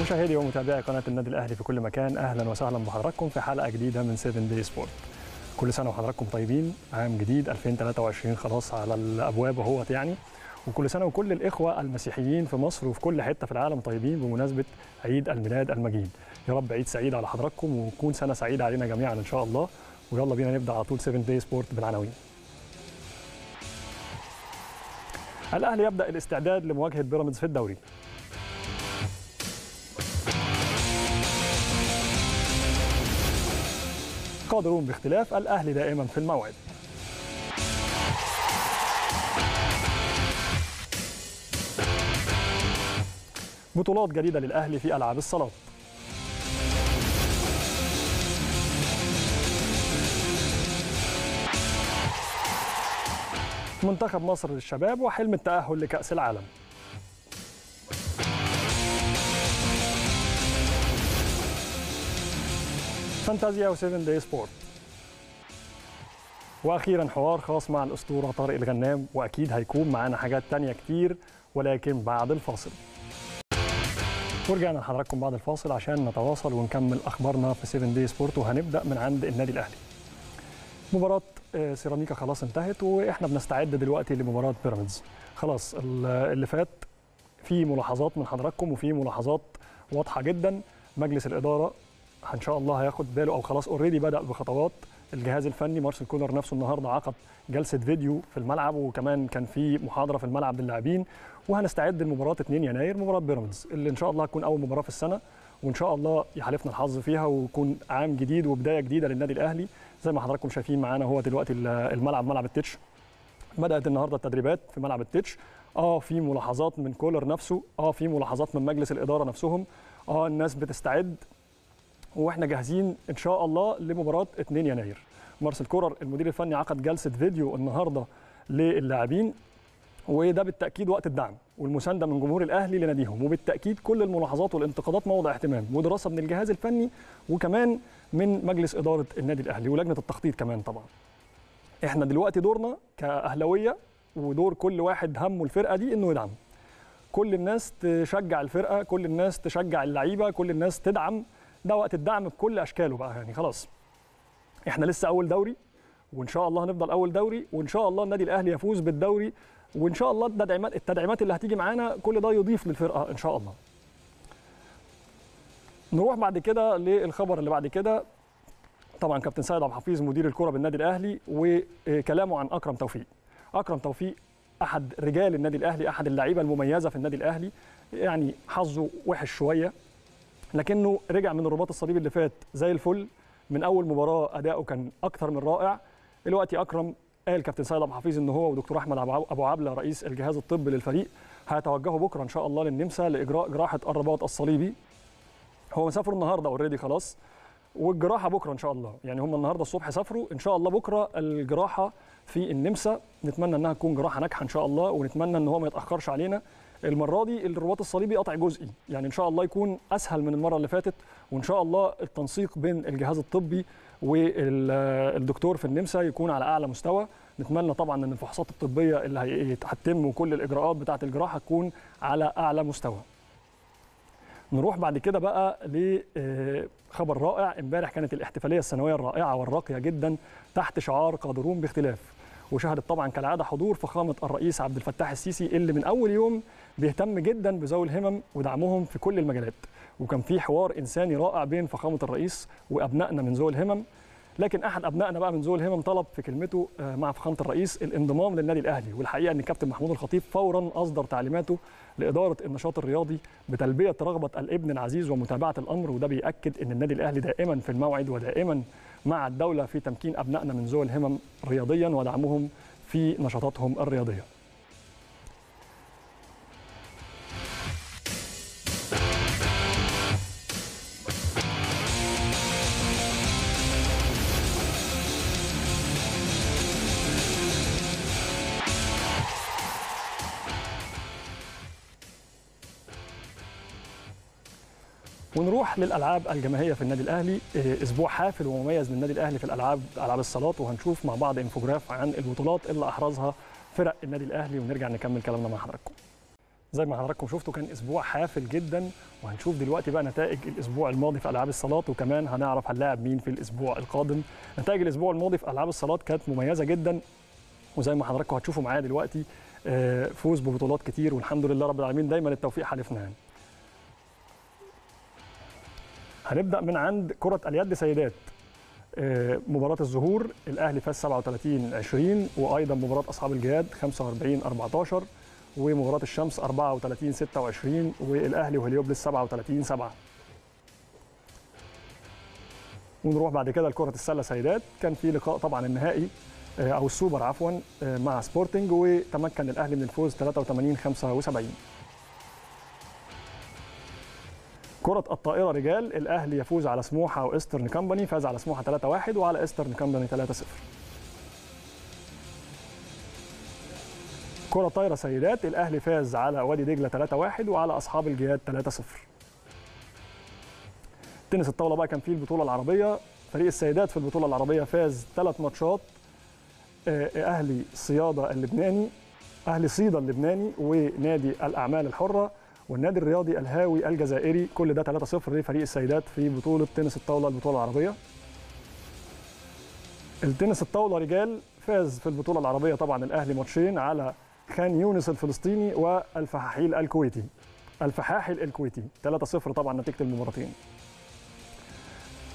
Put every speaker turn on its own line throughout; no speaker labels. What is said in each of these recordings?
مشاهدي ومتابعي قناة النادي الأهلي في كل مكان أهلا وسهلا بحضراتكم في حلقة جديدة من 7 Day Sport. كل سنة وحضراتكم طيبين عام جديد 2023 خلاص على الأبواب أهوت يعني. وكل سنة وكل الإخوة المسيحيين في مصر وفي كل حتة في العالم طيبين بمناسبة عيد الميلاد المجيد. يا رب عيد سعيد على حضراتكم ويكون سنة سعيدة علينا جميعا إن شاء الله. ويلا بينا نبدأ على طول 7 Day Sport بالعناوين. الأهلي يبدأ الاستعداد لمواجهة بيراميدز في الدوري. قادرون باختلاف الأهلي دائما في الموعد. بطولات جديدة للأهلي في ألعاب الصالات. منتخب مصر للشباب وحلم التأهل لكأس العالم. Fantasy و7 Day Sport. وأخيرا حوار خاص مع الأسطورة طارق الغنام وأكيد هيكون معانا حاجات تانية كتير ولكن بعد الفاصل. ورجعنا لحضراتكم بعد الفاصل عشان نتواصل ونكمل أخبارنا في 7 Day Sport وهنبدأ من عند النادي الأهلي. مباراة سيراميكا خلاص انتهت وإحنا بنستعد دلوقتي لمباراة بيراميدز. خلاص اللي فات في ملاحظات من حضراتكم وفي ملاحظات واضحة جدا. مجلس الإدارة إن شاء الله هياخد باله. أو خلاص already بدأ بخطوات الجهاز الفني. مارسيل كولر نفسه النهارده عقد جلسة فيديو في الملعب وكمان كان في محاضرة في الملعب للاعبين. وهنستعد لمباراة 2 يناير مباراة بيراميدز. اللي إن شاء الله هتكون أول مباراة في السنة وإن شاء الله يحالفنا الحظ فيها ويكون عام جديد وبداية جديدة للنادي الأهلي. زي ما حضراتكم شايفين معانا هو دلوقتي الملعب ملعب التتش. بدأت النهارده التدريبات في ملعب التتش. آه في ملاحظات من كولر نفسه. آه في ملاحظات من مجلس الإدارة نفسهم. آه الناس بتستعد. وإحنا جاهزين إن شاء الله لمباراة 2 يناير. مارسيل كولر المدير الفني عقد جلسة فيديو النهارده للاعبين وده بالتأكيد وقت الدعم والمساندة من جمهور الأهلي لناديهم وبالتأكيد كل الملاحظات والانتقادات موضع اهتمام ودراسة من الجهاز الفني وكمان من مجلس إدارة النادي الأهلي ولجنة التخطيط كمان طبعا. إحنا دلوقتي دورنا كأهلاوية ودور كل واحد همه الفرقة دي إنه يدعم. كل الناس تشجع الفرقة كل الناس تشجع اللعيبة كل الناس تدعم ده وقت الدعم بكل أشكاله بقى يعني خلاص. إحنا لسه أول دوري وإن شاء الله هنفضل أول دوري وإن شاء الله النادي الأهلي يفوز بالدوري وإن شاء الله التدعيمات التدعيمات اللي هتيجي معانا كل ده يضيف للفرقة إن شاء الله. نروح بعد كده للخبر اللي بعد كده. طبعا كابتن سيد عبد الحفيظ مدير الكرة بالنادي الأهلي وكلامه عن أكرم توفيق. أكرم توفيق أحد رجال النادي الأهلي أحد اللعيبة المميزة في النادي الأهلي. يعني حظه وحش شوية. لكنه رجع من الرباط الصليبي اللي فات زي الفل. من أول مباراة أداؤه كان أكثر من رائع. دلوقتي أكرم قال كابتن سيد عبد الحفيظ إن هو ودكتور أحمد أبو عبلة رئيس الجهاز الطبي للفريق هيتوجهوا بكرة إن شاء الله للنمسا لإجراء جراحة الرباط الصليبي. هو مسافر النهارده اوريدي خلاص والجراحة بكرة إن شاء الله. يعني هم النهارده الصبح سافروا إن شاء الله بكرة الجراحة في النمسا. نتمنى إنها تكون جراحة ناجحة إن شاء الله ونتمنى إن هو ما يتأخرش علينا. المرة دي الرباط الصليبي قطع جزئي. يعني إن شاء الله يكون أسهل من المرة اللي فاتت وإن شاء الله التنسيق بين الجهاز الطبي والدكتور في النمسا يكون على أعلى مستوى. نتمنى طبعا إن الفحوصات الطبية اللي هتتم وكل الإجراءات بتاعة الجراحة تكون على أعلى مستوى. نروح بعد كده بقى لخبر رائع. إمبارح كانت الاحتفالية السنوية الرائعة والراقية جدا تحت شعار قادرون باختلاف. وشهدت طبعا كالعادة حضور فخامه الرئيس عبد الفتاح السيسي اللي من أول يوم بيهتم جدا بذوي الهمم ودعمهم في كل المجالات. وكان في حوار إنساني رائع بين فخامة الرئيس وأبنائنا من ذوي الهمم. لكن أحد أبنائنا بقى من ذوي الهمم طلب في كلمته مع فخامة الرئيس الانضمام للنادي الأهلي. والحقيقة إن الكابتن محمود الخطيب فورا أصدر تعليماته لإدارة النشاط الرياضي بتلبية رغبة الابن العزيز ومتابعة الأمر. وده بيأكد إن النادي الأهلي دائما في الموعد ودائما مع الدولة في تمكين أبنائنا من ذوي الهمم رياضيا ودعمهم في نشاطاتهم الرياضية. ونروح للألعاب الجماهيرية في النادي الأهلي. أسبوع حافل ومميز للنادي الأهلي في الألعاب ألعاب الصالات وهنشوف مع بعض إنفوجراف عن البطولات اللي أحرزها فرق النادي الأهلي ونرجع نكمل كلامنا مع حضراتكم. زي ما حضراتكم شفتوا كان أسبوع حافل جدا وهنشوف دلوقتي بقى نتائج الأسبوع الماضي في ألعاب الصالات وكمان هنعرف هنلاعب مين في الأسبوع القادم. نتائج الأسبوع الماضي في ألعاب الصالات كانت مميزة جدا وزي ما حضراتكم هتشوفوا معايا دلوقتي فوز ببطولات كتير والحمد لله رب العالمين دايما التوفيق حالفنا يعني. هنبدأ من عند كرة اليد سيدات. مباراة الزهور الأهلي فاز 37 20 وأيضا مباراة أصحاب الجهاد 45 14 ومباراة الشمس 34 26 والأهلي وهليوبوليس 37 7 ونروح بعد كده لكرة السلة سيدات. كان في لقاء طبعا النهائي أو السوبر عفوا مع سبورتنج وتمكن الأهلي من الفوز 83 75 كرة الطائرة رجال الأهلي يفوز على سموحة و Eastern Company فاز على سموحة 3-1 وعلى Eastern Company 3-0 كرة طايرة سيدات الأهلي فاز على وادي دجلة 3-1 وعلى أصحاب الجهاد 3-0 تنس الطاولة بقى كان فيه البطولة العربية. فريق السيدات في البطولة العربية فاز ثلاث ماتشات. أهلي صيدا اللبناني أهلي صيدا اللبناني ونادي الأعمال الحرة. والنادي الرياضي الهاوي الجزائري كل ده 3-0 لفريق السيدات في بطولة تنس الطاولة البطولة العربية. التنس الطاولة رجال فاز في البطولة العربية طبعا الأهلي ماتشين على خان يونس الفلسطيني والفحاحيل الكويتي. الفحاحل الكويتي 3-0 طبعا نتيجة المباراتين.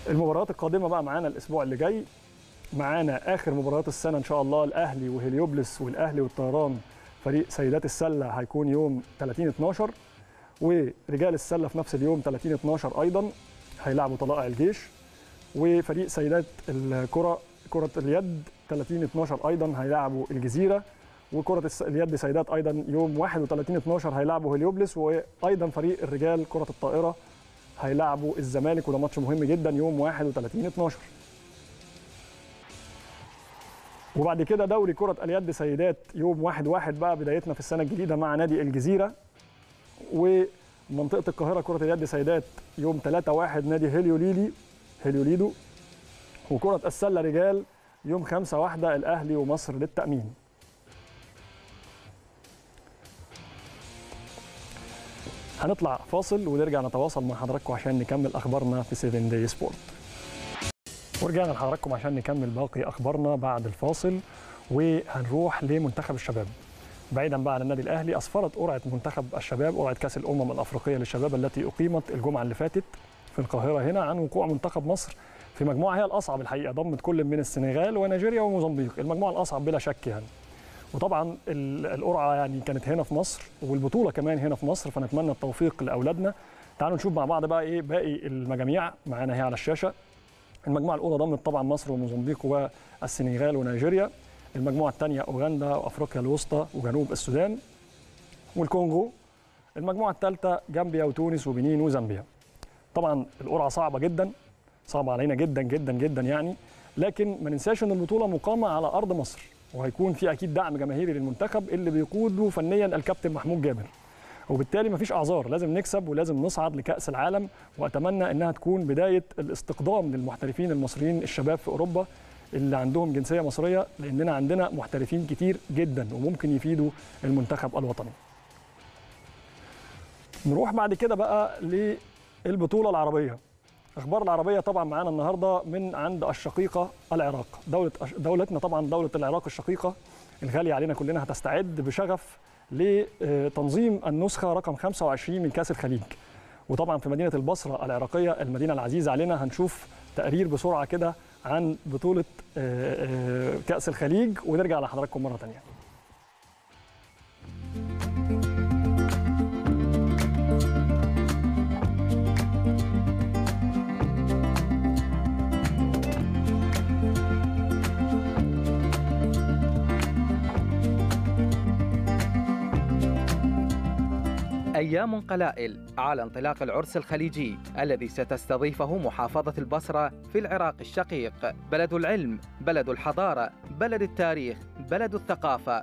المباريات القادمة بقى معانا الأسبوع اللي جاي. معانا آخر مباريات السنة إن شاء الله الأهلي وهليوبلس والأهلي والطيران. فريق سيدات السلة هيكون يوم 30 12 ورجال السلة في نفس اليوم 30 12 أيضا هيلعبوا طلائع الجيش. وفريق سيدات الكره كرة اليد 30 12 أيضا هيلعبوا الجزيرة. وكرة اليد سيدات أيضا يوم 31 12 هيلعبوا هليوبلس. وأيضا فريق الرجال كرة الطائرة هيلعبوا الزمالك. وده ماتش مهم جدا يوم 31 12 وبعد كده دوري كرة اليد سيدات يوم 1 1 بقى بدايتنا في السنة الجديدة مع نادي الجزيرة. ومنطقة القاهرة كرة اليد سيدات يوم 3 1 نادي هيليو ليلي هيليو ليدو وكرة السلة رجال يوم 5 1 الأهلي ومصر للتأمين. هنطلع فاصل ونرجع نتواصل مع حضراتكم عشان نكمل أخبارنا في 7 Day Sport. ورجعنا لحضراتكم عشان نكمل باقي أخبارنا بعد الفاصل وهنروح لمنتخب الشباب. بعيدا بقى عن النادي الأهلي أسفرت قرعة منتخب الشباب قرعة كأس الأمم الأفريقية للشباب التي أقيمت الجمعة اللي فاتت في القاهرة هنا عن وقوع منتخب مصر في مجموعة هي الأصعب الحقيقة ضمت كل من السنغال ونيجيريا وموزمبيق المجموعة الأصعب بلا شك يعني. وطبعا القرعة يعني كانت هنا في مصر والبطولة كمان هنا في مصر فنتمنى التوفيق لأولادنا. تعالوا نشوف مع بعض بقى إيه باقي المجاميع معانا هي على الشاشة. المجموعة الأولى ضمت طبعا مصر وموزمبيق والسنغال ونيجيريا. المجموعة الثانية أوغندا وأفريقيا الوسطى وجنوب السودان والكونغو المجموعة الثالثة جامبيا وتونس وبنين وزامبيا. طبعا القرعة صعبة جدا صعبة علينا جدا جدا جدا يعني لكن ما ننساش إن البطولة مقامة على أرض مصر وهيكون في أكيد دعم جماهيري للمنتخب اللي بيقوده فنيا الكابتن محمود جابر. وبالتالي مفيش أعذار لازم نكسب ولازم نصعد لكأس العالم وأتمنى إنها تكون بداية الاستقدام للمحترفين المصريين الشباب في أوروبا اللي عندهم جنسية مصرية لأننا عندنا محترفين كتير جدا وممكن يفيدوا المنتخب الوطني. نروح بعد كده بقى للبطولة العربية. أخبار العربية طبعا معانا النهارده من عند الشقيقة العراق، دولة دولتنا طبعا دولة العراق الشقيقة الغاليه علينا كلنا هتستعد بشغف لتنظيم النسخة رقم 25 من كأس الخليج. وطبعا في مدينة البصرة العراقية المدينة العزيزة علينا هنشوف تقرير بسرعة كده عن بطولة كأس الخليج ونرجع لحضراتكم مرة تانية.
أيام قلائل على انطلاق العرس الخليجي الذي ستستضيفه محافظة البصرة في العراق الشقيق. بلد العلم، بلد الحضارة، بلد التاريخ، بلد الثقافة.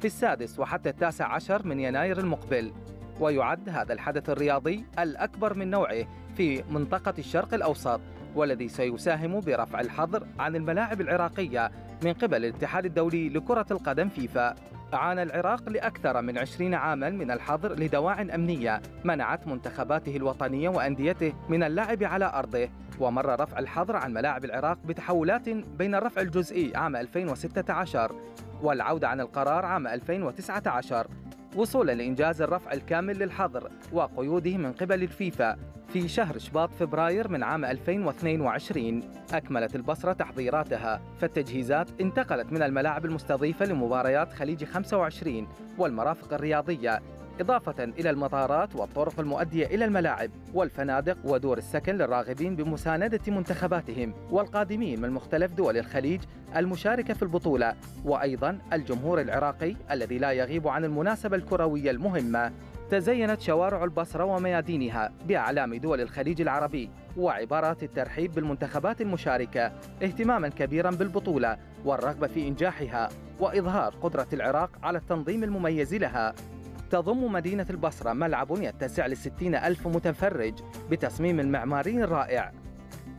في السادس وحتى التاسع عشر من يناير المقبل. ويعد هذا الحدث الرياضي الأكبر من نوعه في منطقة الشرق الأوسط والذي سيساهم برفع الحظر عن الملاعب العراقية من قبل الاتحاد الدولي لكرة القدم فيفا عانى العراق لأكثر من عشرين عاما من الحظر لدواع أمنية منعت منتخباته الوطنية وأنديته من اللعب على أرضه ومر رفع الحظر عن ملاعب العراق بتحولات بين الرفع الجزئي عام 2016 والعودة عن القرار عام 2019 وصولا لإنجاز الرفع الكامل للحظر وقيوده من قبل الفيفا. في شهر شباط فبراير من عام 2022 أكملت البصرة تحضيراتها فالتجهيزات انتقلت من الملاعب المستضيفة لمباريات خليج 25 والمرافق الرياضية إضافة إلى المطارات والطرق المؤدية إلى الملاعب والفنادق ودور السكن للراغبين بمساندة منتخباتهم والقادمين من مختلف دول الخليج المشاركة في البطولة وأيضا الجمهور العراقي الذي لا يغيب عن المناسبة الكروية المهمة تزينت شوارع البصرة وميادينها بأعلام دول الخليج العربي وعبارات الترحيب بالمنتخبات المشاركة اهتماما كبيرا بالبطولة والرغبة في إنجاحها وإظهار قدرة العراق على التنظيم المميز لها. تضم مدينة البصرة ملعب يتسع لستين ألف متفرج بتصميم معماري رائع.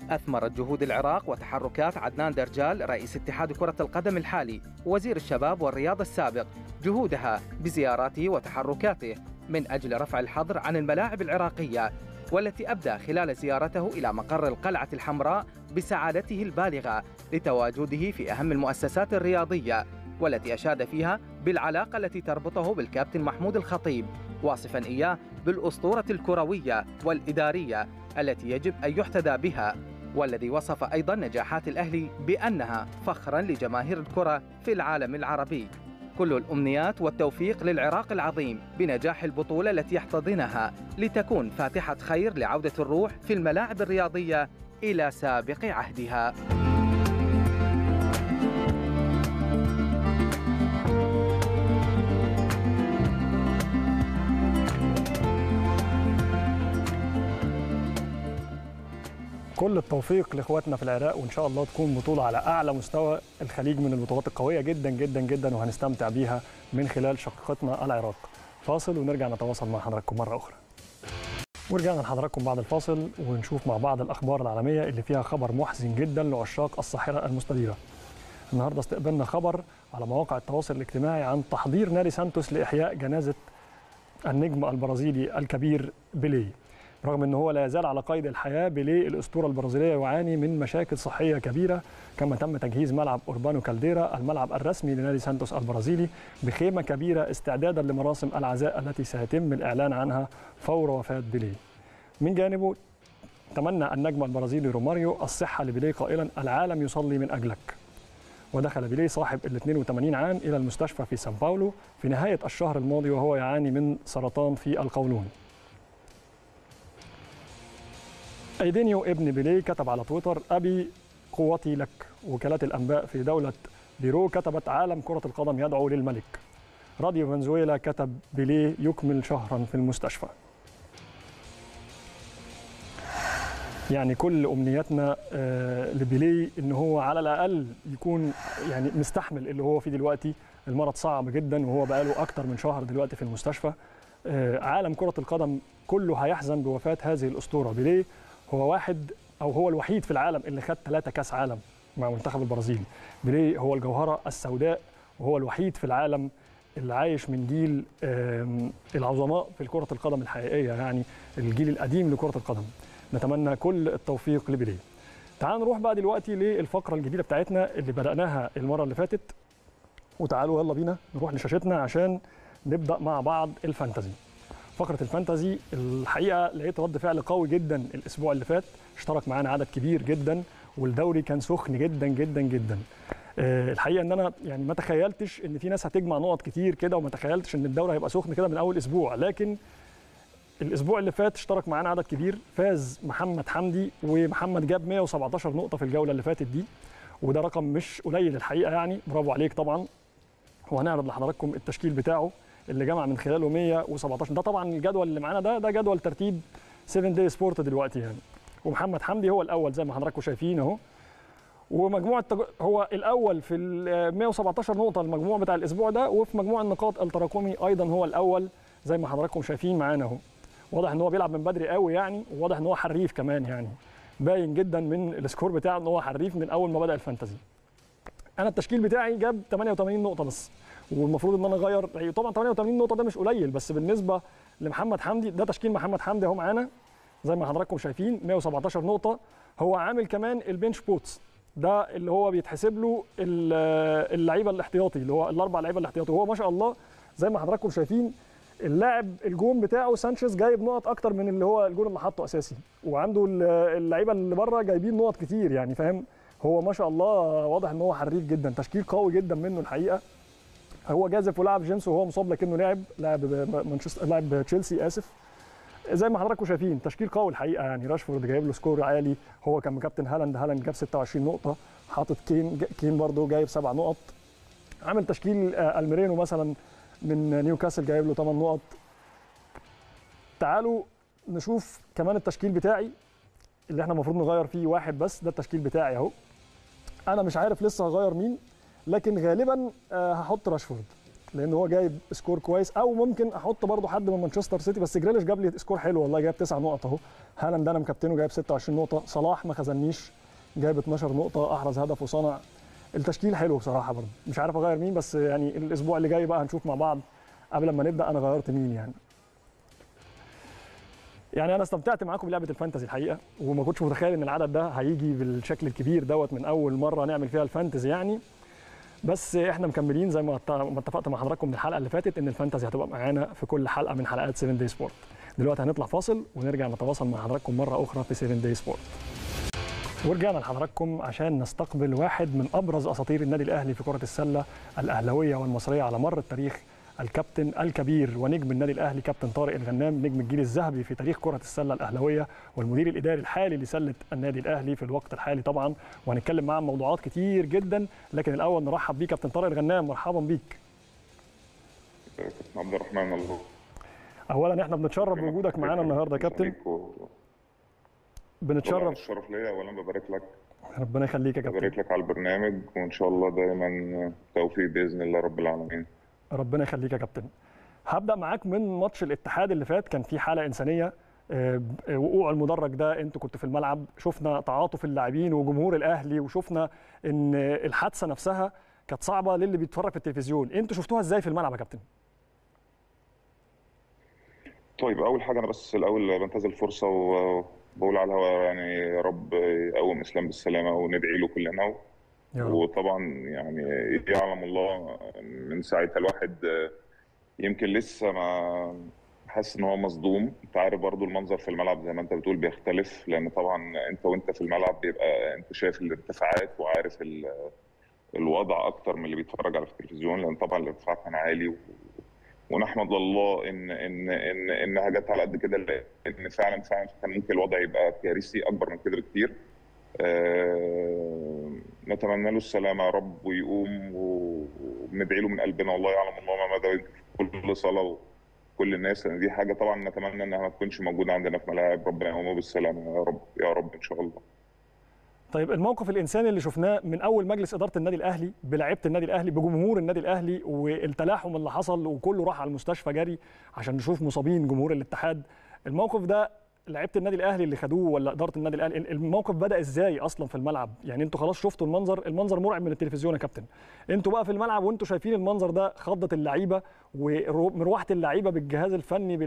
أثمرت جهود العراق وتحركات عدنان درجال رئيس اتحاد كرة القدم الحالي وزير الشباب والرياضة السابق جهودها بزياراته وتحركاته من أجل رفع الحظر عن الملاعب العراقية والتي أبدى خلال زيارته إلى مقر القلعة الحمراء بسعادته البالغة لتواجده في أهم المؤسسات الرياضية والتي أشاد فيها بالعلاقة التي تربطه بالكابتن محمود الخطيب واصفا إياه بالأسطورة الكروية والإدارية التي يجب أن يحتذى بها والذي وصف أيضا نجاحات الأهلي بأنها فخرا لجماهير الكرة في العالم العربي. كل الأمنيات والتوفيق للعراق العظيم بنجاح البطولة التي يحتضنها لتكون فاتحة خير لعودة الروح في الملاعب الرياضية إلى سابق عهدها.
كل التوفيق لإخواتنا في العراق وإن شاء الله تكون بطولة على أعلى مستوى الخليج من البطولات القوية جدا جدا جدا وهنستمتع بيها من خلال شقيقتنا العراق. فاصل ونرجع نتواصل مع حضراتكم مرة أخرى. ورجعنا لحضراتكم بعد الفاصل ونشوف مع بعض الأخبار العالمية اللي فيها خبر محزن جدا لعشاق الساحره المستديرة. النهارده استقبلنا خبر على مواقع التواصل الاجتماعي عن تحضير نادي سانتوس لإحياء جنازة النجم البرازيلي الكبير بيليه. رغم إن هو لا يزال على قيد الحياة بيليه الاسطوره البرازيلية يعاني من مشاكل صحية كبيرة كما تم تجهيز ملعب أوربانو كالديرا الملعب الرسمي لنادي سانتوس البرازيلي بخيمة كبيرة استعدادا لمراسم العزاء التي سيتم الإعلان عنها فور وفاة بيليه. من جانبه تمنى النجم البرازيلي روماريو الصحة لبيليه قائلا العالم يصلي من أجلك. ودخل بيليه صاحب ال 82 عام إلى المستشفى في سان باولو في نهاية الشهر الماضي وهو يعاني من سرطان في القولون. أيدينيو ابن بيليه كتب على تويتر أبي قوتي لك وكالات الأنباء في دولة بيرو كتبت عالم كرة القدم يدعو للملك. راديو فنزويلا كتب بيليه يكمل شهرا في المستشفى. يعني كل امنياتنا آه لبيليه إن هو على الأقل يكون يعني مستحمل اللي هو فيه دلوقتي. المرض صعب جدا وهو بقاله أكتر من شهر دلوقتي في المستشفى. آه عالم كرة القدم كله هيحزن بوفاة هذه الأسطورة. بيليه هو واحد أو هو الوحيد في العالم اللي خد ثلاثة كاس عالم مع منتخب البرازيل. بيليه هو الجوهرة السوداء وهو الوحيد في العالم اللي عايش من جيل العظماء في كرة القدم الحقيقية يعني الجيل القديم لكرة القدم. نتمنى كل التوفيق لبيليه. تعالوا نروح بقى دلوقتي للفقرة الجديدة بتاعتنا اللي بدأناها المرة اللي فاتت. وتعالوا يلا بينا نروح لشاشتنا عشان نبدأ مع بعض الفانتزي فقرة الفانتزي الحقيقة لقيت رد فعل قوي جدا الأسبوع اللي فات اشترك معانا عدد كبير جدا والدوري كان سخن جدا جدا جدا. أه الحقيقة إن أنا يعني ما تخيلتش إن في ناس هتجمع نقط كتير كده وما تخيلتش إن الدوري هيبقى سخن كده من أول أسبوع. لكن الأسبوع اللي فات اشترك معانا عدد كبير فاز محمد حمدي ومحمد جاب 117 نقطة في الجولة اللي فاتت دي وده رقم مش قليل الحقيقة يعني. برافو عليك طبعا. وهنعرض لحضراتكم التشكيل بتاعه. اللي جمع من خلاله 117 ده طبعا الجدول اللي معانا ده ده جدول ترتيب 7 Day Sport دلوقتي يعني. ومحمد حمدي هو الأول زي ما حضراتكم شايفين أهو. ومجموع التج... هو الأول في ال 117 نقطة المجموع بتاع الأسبوع ده وفي مجموع النقاط التراكمي أيضا هو الأول زي ما حضراتكم شايفين معانا أهو. واضح إن هو بيلعب من بدري قوي يعني وواضح إن هو حريف كمان يعني. باين جدا من ال score بتاعه إن هو حريف من أول ما بدا ال Fantasy أنا التشكيل بتاعي جاب 88 نقطة بس والمفروض إن أنا أغير طبعا 88 نقطة ده مش قليل بس بالنسبة لمحمد حمدي ده تشكيل محمد حمدي أهو معانا زي ما حضراتكم شايفين 117 نقطة هو عامل كمان ال bench boost ده اللي هو بيتحسب له اللعيبة الاحتياطي اللي هو الأربع لعيبة الاحتياطي وهو ما شاء الله زي ما حضراتكم شايفين اللاعب الجون بتاعه سانشيز جايب نقط أكتر من اللي هو الجون اللي حاطه أساسي وعنده اللعيبة اللي بره جايبين نقط كتير يعني فاهم؟ هو ما شاء الله واضح إن هو حريف جدا تشكيل قوي جدا منه الحقيقة. هو جازف ولعب جيمس وهو مصاب لكنه لعب لاعب مانشستر لاعب تشيلسي آسف. زي ما حضراتكم شايفين تشكيل قوي الحقيقة يعني. راشفورد جايب له score عالي هو كان مكابتن هالاند هالاند جاب 26 نقطة حاطط كين كين برده جايب 7 نقط. عامل تشكيل ألميرينو مثلا من نيوكاسل جايب له 8 نقط. تعالوا نشوف كمان التشكيل بتاعي اللي إحنا المفروض نغير فيه واحد بس ده التشكيل بتاعي أهو. أنا مش عارف لسه هغير مين لكن غالبا هحط راشفورد لأن هو جايب score كويس أو ممكن أحط برضه حد من مانشستر سيتي بس جريليش جاب لي score حلو والله جايب 9 نقط أهو. هالاند أنا مكابتنه جايب 26 نقطة صلاح ما خذلنيش جايب 12 نقطة أحرز هدف وصنع. التشكيل حلو بصراحة برضه مش عارف أغير مين بس يعني الأسبوع اللي جاي بقى هنشوف مع بعض. قبل ما نبدأ أنا غيرت مين يعني. يعني أنا استمتعت معاكم بلعبة ال fantasy الحقيقة وما كنتش متخيل إن العدد ده هيجي بالشكل الكبير دوت من أول مرة نعمل فيها ال fantasy يعني. بس إحنا مكملين زي ما اتفقت مع حضراتكم من الحلقة اللي فاتت إن ال fantasy هتبقى معانا في كل حلقة من حلقات 7 Day Sport دلوقتي هنطلع فاصل ونرجع نتواصل مع حضراتكم مرة أخرى في 7 Day Sport ورجعنا لحضراتكم عشان نستقبل واحد من أبرز أساطير النادي الأهلي في كرة السلة الأهلاوية والمصرية على مر التاريخ الكابتن الكبير ونجم النادي الأهلي كابتن طارق الغنام نجم الجيل الذهبي في تاريخ كرة السلة الأهلاوية والمدير الإداري الحالي لسلة النادي الأهلي في الوقت الحالي طبعا. وهنتكلم معاه عن موضوعات كتير جدا لكن الأول نرحب بيه كابتن طارق الغنام مرحبا بيك.
عبد الرحمن الله
اولا إحنا بنتشرف بوجودك معانا النهارده يا كابتن بنتشرف.
الشرف ليا. اولا ببارك لك.
ربنا يخليك يا كابتن.
ببارك لك على البرنامج وإن شاء الله دايما توفيق بإذن الله رب العالمين.
ربنا يخليك يا كابتن. هبدأ معاك من ماتش الاتحاد اللي فات كان في حالة إنسانية وقوع المدرج ده أنتوا كنتوا في الملعب شفنا تعاطف اللاعبين وجمهور الأهلي وشفنا إن الحادثة نفسها كانت صعبة للي بيتفرج في التلفزيون. أنتوا شفتوها إزاي في الملعب يا كابتن؟
طيب أول حاجة أنا بس الأول بنتهز الفرصة وبقول على الهواء يعني يا رب يقوم إسلام بالسلامة وندعي له كلنا وطبعا يعني يعلم الله من ساعتها الواحد يمكن لسه ما حاسس إن هو مصدوم. أنت عارف برضو المنظر في الملعب زي ما أنت بتقول بيختلف لأن طبعا أنت وأنت في الملعب بيبقى أنت شايف الارتفاعات وعارف الوضع أكتر من اللي بيتفرج على التلفزيون لأن طبعا الارتفاع كان عالي. و... ونحمد الله إن إن إن انها جت على قد كده لأن فعلا فعلا كان ممكن الوضع يبقى كارثي أكبر من كده بكتير. أه نتمنى له السلامة يا رب ويقوم وبندعي له من قلبنا. والله يعلم الله ما مدى كل صلاة وكل الناس لأن دي حاجة طبعا نتمنى إنها ما تكونش موجودة عندنا في ملاعب. ربنا يقومه بالسلامة يا رب يا رب إن شاء الله.
طيب الموقف الإنساني اللي شفناه من أول مجلس إدارة النادي الأهلي بلاعيبه النادي الأهلي بجمهور النادي الأهلي والتلاحم اللي حصل وكله راح على المستشفى جري عشان نشوف مصابين جمهور الاتحاد. الموقف ده لعيبه النادي الأهلي اللي خدوه ولا إدارة النادي الأهلي؟ الموقف بدأ إزاي أصلا في الملعب؟ يعني أنتوا خلاص شفتوا المنظر المنظر مرعب من التلفزيون يا كابتن. أنتوا بقى في الملعب وأنتوا شايفين المنظر ده خضة اللعيبة ومروحه اللعيبة بالجهاز الفني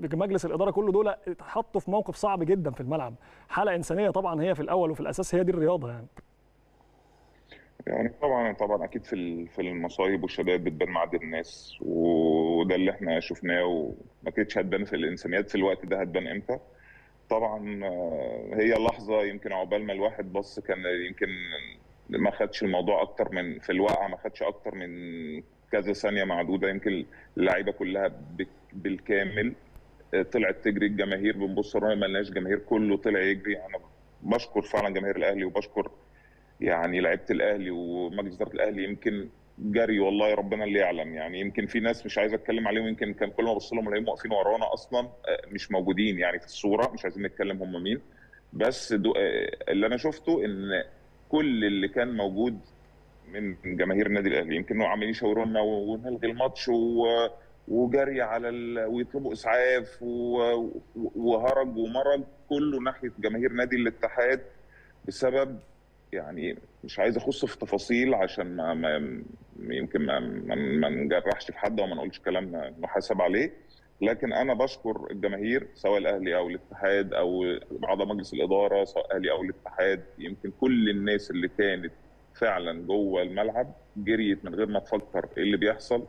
بمجلس الإدارة كله دول اتحطوا في موقف صعب جدا في الملعب. حالة إنسانية طبعا هي في الأول وفي الأساس هي دي الرياضة يعني.
يعني طبعا طبعا أكيد في في المصايب والشدائد بتبان معدن الناس وده اللي إحنا شفناه وما كانتش هتبان في الإنسانيات في الوقت ده هتبان إمتى. طبعا هي لحظة يمكن عقبال ما الواحد بص كان يمكن ما خدش الموضوع أكتر من في الواقع ما خدش أكتر من كذا ثانية معدودة يمكن اللعيبة كلها بالكامل. طلعت تجري الجماهير بنبص ما لناش جماهير كله طلع يجري. أنا بشكر فعلا جماهير الأهلي وبشكر يعني لعيبة الأهلي ومجلس إدارة الأهلي يمكن جري والله ربنا اللي يعلم. يعني يمكن في ناس مش عايز أتكلم عليهم يمكن كان كل ما ابص لهم الاقيهم واقفين ورانا أصلا مش موجودين يعني في الصورة مش عايزين نتكلم هم مين. بس اللي أنا شفته إن كل اللي كان موجود من جماهير النادي الأهلي يمكن عمالين يشاوروا لنا ونلغي الماتش و... وجري على ال... ويطلبوا إسعاف و... وهرج ومرج كله ناحية جماهير نادي الاتحاد بسبب يعني مش عايز أخص في تفاصيل عشان ما, ما يمكن ما, ما, ما نجرحش في حد وما نقولش كلام نحاسب عليه. لكن أنا بشكر الجماهير سواء الأهلي أو الاتحاد أو اعضاء مجلس الإدارة سواء الأهلي أو الاتحاد يمكن كل الناس اللي كانت فعلا جوه الملعب جريت من غير ما تفكر إيه اللي بيحصل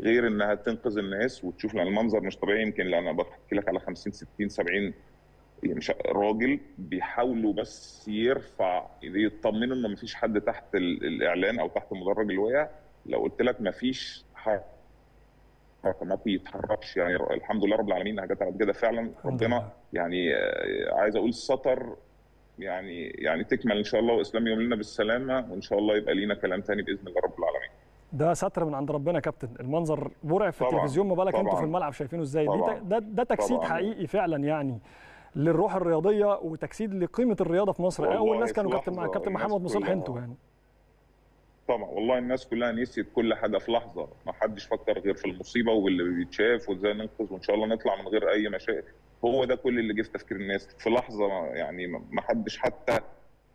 غير إنها تنقذ الناس وتشوف لأن المنظر مش طبيعي. يمكن لأن أنا بحكي لك على 50 60 70 مش راجل بيحاولوا بس يرفع يطمنوا إن مفيش حد تحت الإعلان أو تحت المدرج اللي وقع لو قلت لك مفيش حركة ما بيتحركش. يعني الحمد لله رب العالمين حاجات على كده فعلا. ربنا يعني عايز أقول سطر يعني يعني تكمل إن شاء الله. وإسلام يوم لنا بالسلامة وإن شاء الله يبقى لينا كلام تاني بإذن الله رب العالمين.
ده ستر من عند ربنا يا كابتن. المنظر مرعب في التلفزيون ما بالك أنتوا في الملعب شايفينه إزاي؟ ده ده تجسيد. حقيقي فعلا يعني. للروح الرياضية وتجسيد لقيمة الرياضة في مصر. أول ناس كانوا كابتن مع كابتن محمد مصلح أنتوا يعني.
طبعا والله الناس كلها نسيت كل حاجة في لحظة. ما حدش فكر غير في المصيبة واللي بيتشاف وإزاي ننقذ وإن شاء الله نطلع من غير أي مشاكل. هو ده كل اللي جه في تفكير الناس في لحظة يعني ما حدش حتى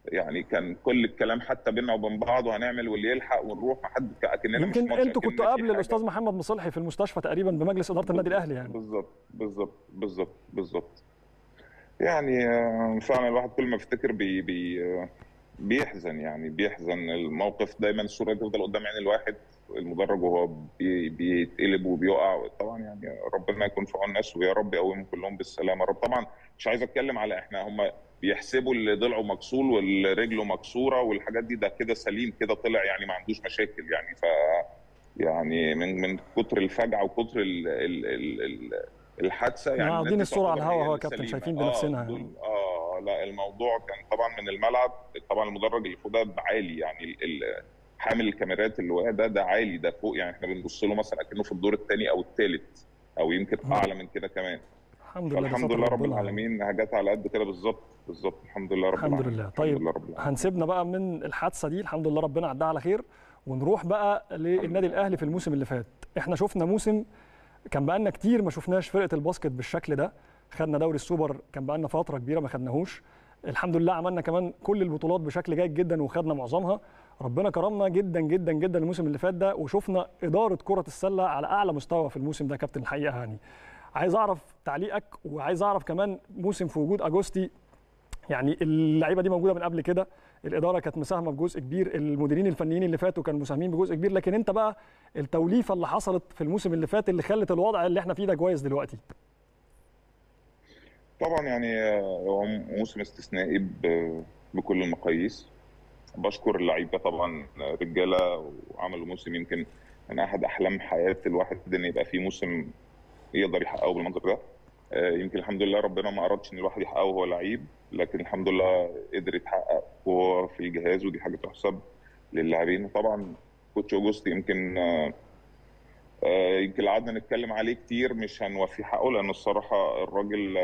يعني كان كل الكلام حتى بينا وبين بعض وهنعمل واللي يلحق ونروح ما حد أكننا
يمكن أنتوا كنتوا قبل الأستاذ محمد مصلحي في المستشفى تقريبا بمجلس إدارة النادي الأهلي يعني.
بالظبط بالظبط بالظبط بالظبط. يعني فعلا الواحد كل ما يفتكر بي بي بيحزن يعني بيحزن الموقف. دايما الصورة تفضل قدام عين الواحد المدرج وهو بي بيتقلب وبيقع. طبعا يعني ربنا يكون في عون الناس ويا رب يقويهم كلهم بالسلامة. رب طبعا مش عايز أتكلم على إحنا هم بيحسبوا اللي ضلعه مكسور واللي رجله مكسورة والحاجات دي ده كده سليم كده طلع يعني ما عندوش مشاكل يعني. ف يعني من من كتر الفجعة وكتر ال ال ال ال الحادثة يعني
واخدين الصورة على الهواء هو كابتن شايفين بنفسنا.
آه. آه لا الموضوع كان طبعا من الملعب. طبعا المدرج اللي فوق ده عالي يعني حامل الكاميرات اللي واقع ده ده عالي ده فوق يعني إحنا بنبص له مثلا أكنه في الدور الثاني أو الثالث أو يمكن أعلى من كده كمان.
الحمد لله
الحمد لله رب العالمين جت على قد كده بالظبط بالظبط. الحمد لله رب
الحمد
العالمين.
لله. طيب
الحمد لله رب.
هنسيبنا بقى من الحادثة دي. الحمد لله ربنا عداها على خير. ونروح بقى للنادي الأهلي في الموسم اللي فات. إحنا شفنا موسم كان بقالنا كتير ما شفناش فرقة الباسكت بالشكل ده. خدنا دوري السوبر كان بقالنا فترة كبيرة ما خدناهوش. الحمد لله عملنا كمان كل البطولات بشكل جيد جدا وخدنا معظمها. ربنا كرمنا جدا جدا جدا الموسم اللي فات ده وشفنا إدارة كرة السلة على أعلى مستوى في الموسم ده كابتن الحقيقة يعني عايز أعرف تعليقك وعايز أعرف كمان موسم في وجود اجوستي يعني اللعيبة دي موجودة من قبل كده. الإدارة كانت مساهمة بجزء كبير المديرين الفنيين اللي فاتوا كانوا مساهمين بجزء كبير. لكن انت بقى التوليفة اللي حصلت في الموسم اللي فات اللي خلت الوضع اللي إحنا فيه ده كويس دلوقتي؟
طبعا يعني هو موسم استثنائي بكل المقاييس. بشكر اللعيبة طبعا رجالة وعملوا موسم يمكن من أحد أحلام حياة الواحد إن يبقى في موسم يقدر يحققه بالمنظر ده. يمكن الحمد لله ربنا ما ارادش إن الواحد يحققه وهو لعيب. لكن الحمد لله قدر يتحقق وهو في الجهاز ودي حاجة تحسب للاعبين. طبعا كوتش أوجوست يمكن يمكن قعدنا نتكلم عليه كتير مش هنوفي حقه لأن الصراحة الراجل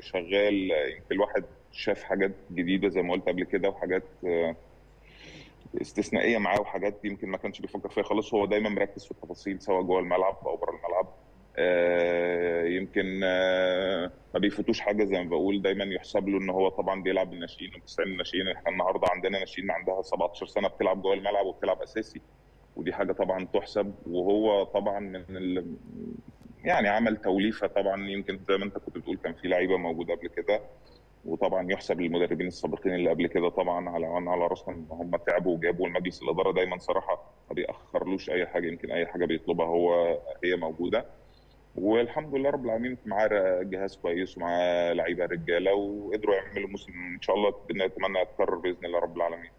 شغال. يمكن الواحد شاف حاجات جديدة زي ما قلت قبل كده وحاجات استثنائية معاه وحاجات يمكن ما كانش بيفكر فيها خالص. هو دايما مركز في التفاصيل سواء جوه الملعب أو بره الملعب. يمكن ما بيفوتوش حاجة زي ما بقول. دايما يحسب له إن هو طبعا بيلعب بالناشئين وبيستعين الناشئين إحنا النهارده عندنا ناشئين عندها 17 سنة بتلعب جوه الملعب وبتلعب أساسي ودي حاجة طبعا تحسب. وهو طبعا من ال... يعني عمل توليفة طبعا. يمكن زي ما أنت كنت بتقول كان في لعيبة موجودة قبل كده وطبعا يحسب للمدربين السابقين اللي قبل كده طبعا على على راسهم إن هم تعبوا وجابوا المجلس الإدارة. دايما صراحة ما بيأخرلوش أي حاجة يمكن أي حاجة بيطلبها هو هي موجودة. والحمد لله رب العالمين معاه جهاز كويس ومعاه لعيبة رجالة وقدروا يعملوا موسم إن شاء الله نتمنى يتكرر بإذن الله رب العالمين.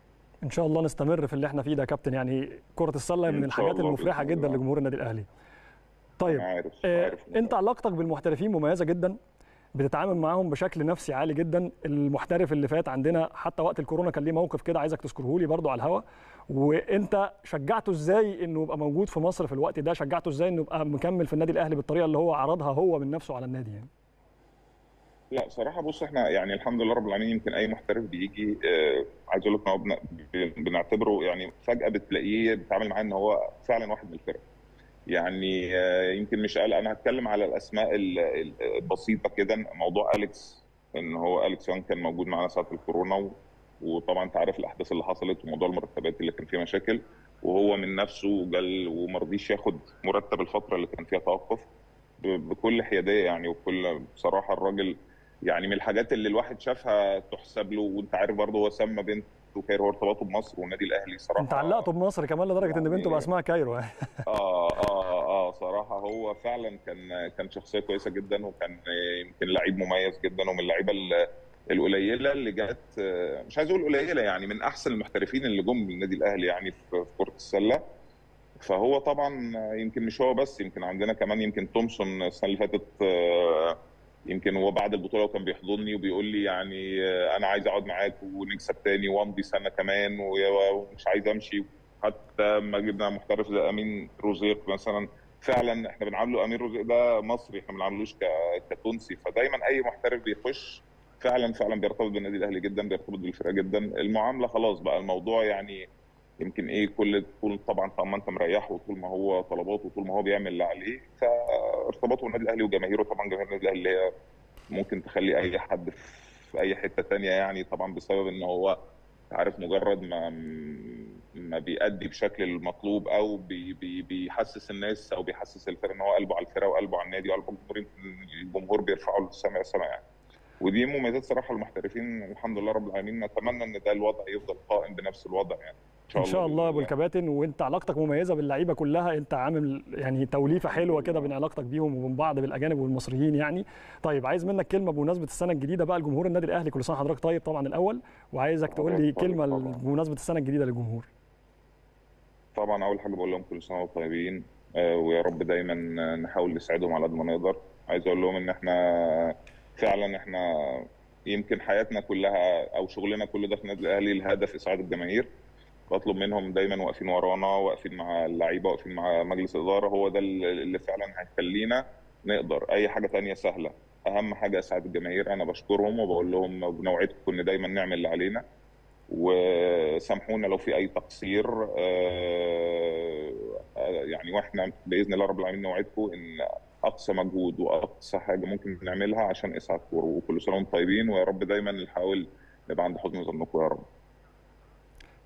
إن شاء الله نستمر في اللي إحنا فيه ده يا كابتن يعني كرة السلة من الحاجات المفرحة جدا لجمهور النادي الأهلي. طيب
عارف.
آه
عارف.
أنت علاقتك بالمحترفين مميزة جدا بتتعامل معاهم بشكل نفسي عالي جدا. المحترف اللي فات عندنا حتى وقت الكورونا كان ليه موقف كده عايزك تذكره لي برضو على الهوا. وانت شجعته إزاي انه يبقى موجود في مصر في الوقت ده؟ شجعته إزاي انه يبقى مكمل في النادي الأهلي بالطريقة اللي هو عرضها هو من نفسه على النادي يعني؟
لا صراحة بص إحنا يعني الحمد لله رب العالمين يمكن أي محترف بيجي آه عايز أقول لك بنعتبره يعني فجأة بتلاقيه بتتعامل معاه إن هو فعلا واحد من الفرقة. يعني آه يمكن مش قال أنا هتكلم على الأسماء ال- ال- البسيطة كده. موضوع أليكس إن هو أليكس يونغ كان موجود معانا ساعة الكورونا وطبعا أنت عارف الأحداث اللي حصلت وموضوع المرتبات اللي كان فيه مشاكل وهو من نفسه جل وما رضيش ياخد مرتب الفترة اللي كان فيها توقف. بكل حيادية يعني وبكل بصراحه الراجل يعني من الحاجات اللي الواحد شافها تحسب له. وأنت عارف برضه هو سمى بنته كايرو هو ارتباطه بمصر والنادي الأهلي صراحة
أنت علقته بمصر كمان لدرجة إن
يعني-
بنته بقى اسمها كايرو.
آه آه صراحة هو فعلا كان كان شخصية كويسة جدا وكان يمكن لعيب مميز جدا ومن اللعيبة ال- القليلة اللي جت مش عايز أقول قليلة يعني من أحسن المحترفين اللي جم للنادي الأهلي يعني في كرة السلة. فهو طبعا يمكن مش هو بس يمكن عندنا كمان يمكن تومسون السنة اللي فاتت آه، يمكن هو بعد البطولة وكان بيحضني وبيقول لي يعني آه، أنا عايز أقعد معاك ونكسب تاني وأمضي سنة كمان ومش عايز أمشي. حتى لما جبنا محترف زي أمين روزيق مثلا فعلا إحنا بنعامله امين روزيق ده مصري إحنا ما بنعاملوش كتونسي. فدايما أي محترف بيخش فعلا فعلا بيرتبط بالنادي الأهلي جدا بيرتبط بالفرقة جدا. المعاملة خلاص بقى الموضوع يعني يمكن إيه كل طول طبعا طول ما أنت مريحه وطول ما هو طلباته وطول ما هو بيعمل اللي عليه فارتباطه بالنادي الأهلي وجماهيره طبعا جماهير النادي الأهلي هي ممكن تخلي أي حد في أي حتة تانية يعني طبعا بسبب إن هو عارف مجرد ما ما بيأدي بشكل المطلوب أو بي بي بيحسس الناس أو بيحسس الفرقه إن هو قلبه على الفرقة وقلبه على النادي وقلبه الجمهور الجمهور بيرفعه للسماء سماء. يعني ودي مميزات صراحة المحترفين الحمد لله رب العالمين نتمنى إن ده الوضع يفضل قائم بنفس الوضع يعني.
إن شاء الله
أبو
الكباتن. وأنت علاقتك مميزة باللعيبة كلها. أنت عامل يعني توليفة حلوة كده بين علاقتك بيهم وبين بعض بالأجانب والمصريين يعني. طيب عايز منك كلمة بمناسبة السنة الجديدة بقى لجمهور النادي الأهلي. كل سنة حضرتك طيب طبعا الأول. وعايزك تقول لي
كلمة.
بمناسبة السنة الجديدة للجمهور.
طبعا أول حاجة بقول لهم كل سنة وأنتم طيبين. آه، ويا رب دايما نحاول نساعدهم على قد ما نقدر. عايز أقول لهم إن إحنا فعلا إحنا يمكن حياتنا كلها أو شغلنا كله ده في النادي الأهلي الهدف اسعاد الجماهير. بطلب منهم دايما واقفين ورانا واقفين مع اللعيبة واقفين مع مجلس الاداره هو ده اللي فعلا هيخلينا نقدر. أي حاجة تانية سهلة. أهم حاجة اسعاد الجماهير أنا بشكرهم وبقول لهم بنوعدكم إن دايما نعمل اللي علينا. وسامحونا لو في أي تقصير. آه، يعني وإحنا بإذن الله رب العالمين نوعدكم إن أقصى مجهود وأقصى حاجة ممكن نعملها عشان اسعادكم وكل سنة وأنتم طيبين ويا رب دايما نحاول نبقى عند حسن ظنكم يا رب.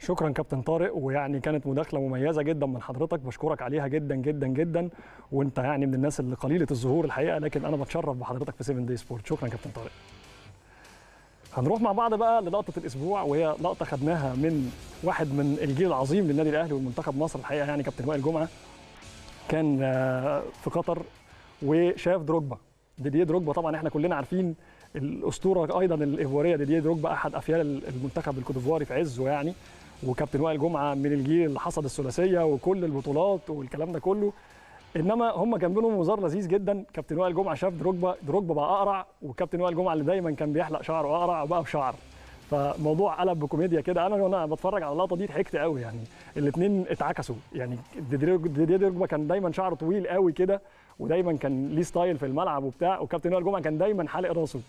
شكرا كابتن طارق ويعني كانت مداخلة مميزة جدا من حضرتك بشكرك عليها جدا جدا جدا. وأنت يعني من الناس اللي قليلة الظهور الحقيقة لكن أنا بتشرف بحضرتك في 7 Day Sport شكرا كابتن طارق. هنروح مع بعض بقى للقطة الأسبوع وهي لقطة خدناها من واحد من الجيل العظيم للنادي الأهلي والمنتخب مصر الحقيقة يعني كابتن وائل جمعة. كان آه، في قطر وشاف دروجبا. ديديه دروجبا طبعا إحنا كلنا عارفين الأسطورة أيضا الايفواريه ديديه دروجبا أحد أفيال المنتخب الكوتيفواري في عزه يعني وكابتن وائل جمعة من الجيل اللي حصد الثلاثية وكل البطولات والكلام ده كله. إنما هم كان بينهم هزار لذيذ جدا كابتن وائل جمعة شاف دروجبا دروجبا بقى أقرع وكابتن وائل جمعة اللي دايما كان بيحلق شعره أقرع بقى بشعر. فموضوع قلب بكوميديا كده. أنا وأنا بتفرج على اللقطة دي ضحكت قوي يعني. الاثنين اتعكسوا يعني. ديديه دروجبا كان دايما شعره طويل قوي كده ودايما كان ليه ستايل في الملعب وبتاع وكابتن وائل جمعة كان دايما حالق راسه.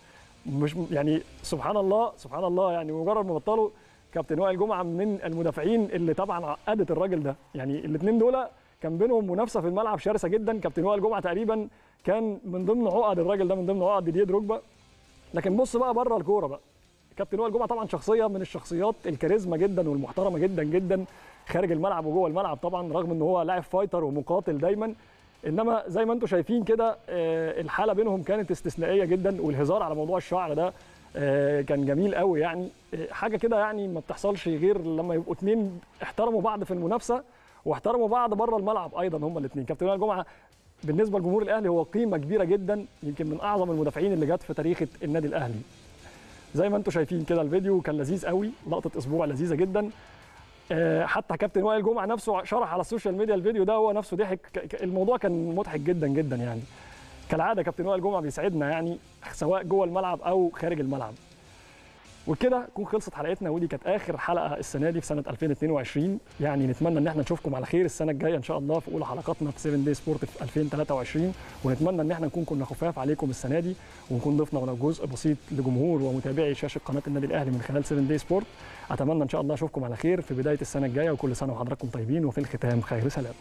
مش يعني سبحان الله سبحان الله يعني مجرد ما بطلوا كابتن وائل جمعة من المدافعين اللي طبعا عقدت الراجل ده. يعني الاثنين دول كان بينهم منافسة في الملعب شرسة جدا. كابتن وائل جمعة تقريبا كان من ضمن عقد الراجل ده من ضمن عقد ديديه دروجبا لكن بص بقى بره الكورة بقى. كابتن وائل جمعة طبعا شخصية من الشخصيات الكاريزما جدا والمحترمة جدا جدا خارج الملعب وجوه الملعب طبعا رغم إن هو لاعب فايتر ومقاتل دايما. إنما زي ما أنتم شايفين كده آه، الحالة بينهم كانت استثنائية جدا والهزار على موضوع الشعر ده آه، كان جميل قوي يعني. آه، حاجة كده يعني ما بتحصلش غير لما يبقوا اتنين احترموا بعض في المنافسة واحترموا بعض بره الملعب أيضا هما الاثنين كابتن جمعة بالنسبة لجمهور الأهلي هو قيمة كبيرة جدا يمكن من أعظم المدافعين اللي جت في تاريخ النادي الأهلي. زي ما أنتم شايفين كده الفيديو كان لذيذ قوي لقطة أسبوع لذيذة جدا. حتى كابتن وائل جمعة نفسه شرح على ال social media الفيديو ده هو نفسه ضحك. الموضوع كان مضحك جدا جدا يعني. كالعادة كابتن وائل جمعة بيسعدنا يعني سواء جوه الملعب أو خارج الملعب. وبكده تكون خلصت حلقتنا ودي كانت آخر حلقة السنة دي في سنة 2022 يعني نتمنى إن إحنا نشوفكم على خير السنة الجاية إن شاء الله في أولى حلقاتنا في 7 Day Sport في 2023 ونتمنى إن إحنا نكون كنا خفاف عليكم السنة دي ونكون ضفنا ولو جزء بسيط لجمهور ومتابعي شاشة قناة النادي الأهلي من خلال 7 دي سبورت. أتمنى إن شاء الله أشوفكم على خير في بداية السنة الجاية وكل سنة وحضراتكم طيبين وفي الختام خير سلام